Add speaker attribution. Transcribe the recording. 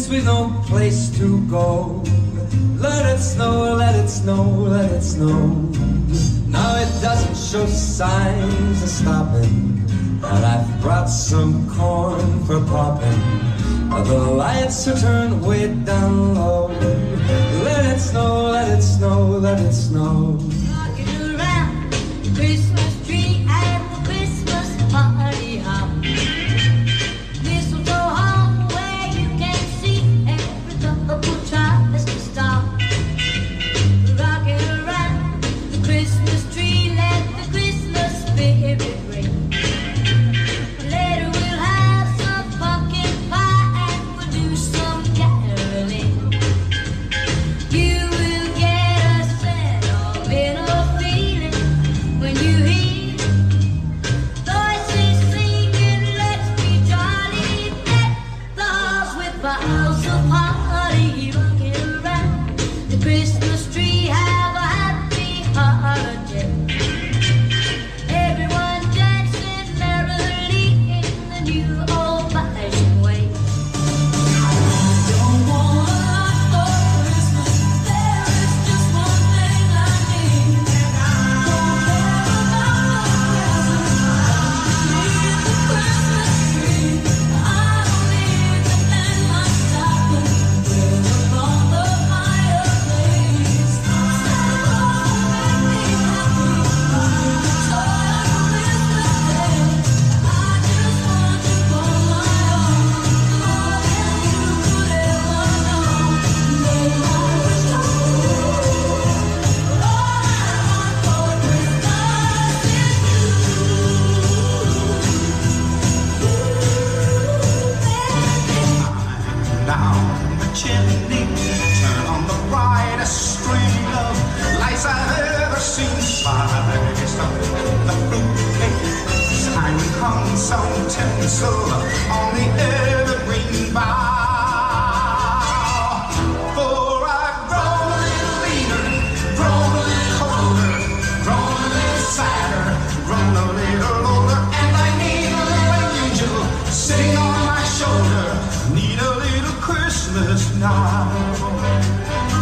Speaker 1: since we've no place to go. Let it snow, let it snow, let it snow. Now it doesn't show signs of stopping. And I've brought some corn for popping. The lights are turned way down low. Let it snow, let it snow, let it snow.
Speaker 2: Rocking around, Christmas. but I
Speaker 3: song tinsel on the evergreen bough. For I've grown a little leaner, grown a little colder, grown a little sadder, grown a little older, and I need a little angel sitting on my shoulder. Need a little Christmas now.